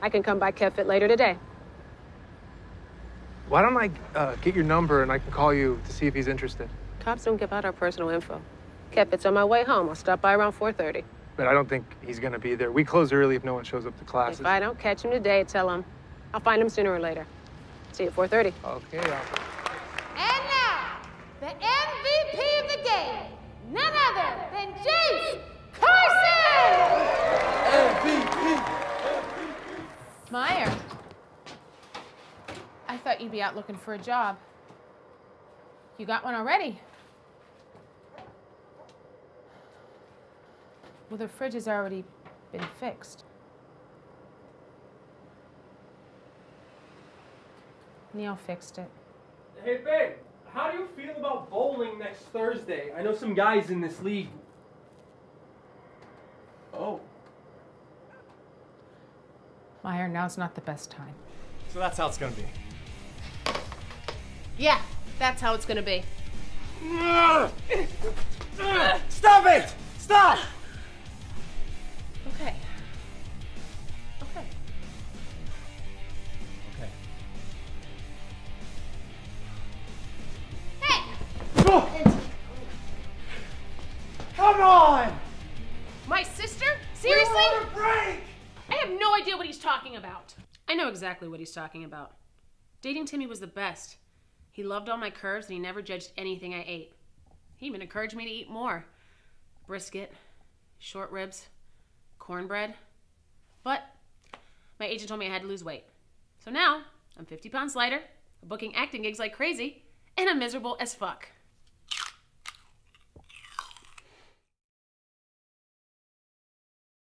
I can come by KevFit later today. Why don't I uh, get your number and I can call you to see if he's interested? Cops don't give out our personal info. KevFit's on my way home. I'll stop by around 4.30. But I don't think he's gonna be there. We close early if no one shows up to classes. If I don't catch him today, tell him I'll find him sooner or later. See you at 4.30. Okay, I'll... And now, the MVP of the game, none other than Jace I thought you'd be out looking for a job. You got one already. Well, the fridge has already been fixed. Neil fixed it. Hey, babe, how do you feel about bowling next Thursday? I know some guys in this league. Oh. Meyer, now's not the best time. So that's how it's gonna be. Yeah, that's how it's gonna be. Stop it! Stop! Okay. Okay. Okay. Hey! Come on! My sister? Seriously? want a break! I have no idea what he's talking about. I know exactly what he's talking about. Dating Timmy was the best. He loved all my curves and he never judged anything I ate. He even encouraged me to eat more brisket, short ribs, cornbread. But my agent told me I had to lose weight. So now I'm 50 pounds lighter, booking acting gigs like crazy, and I'm miserable as fuck.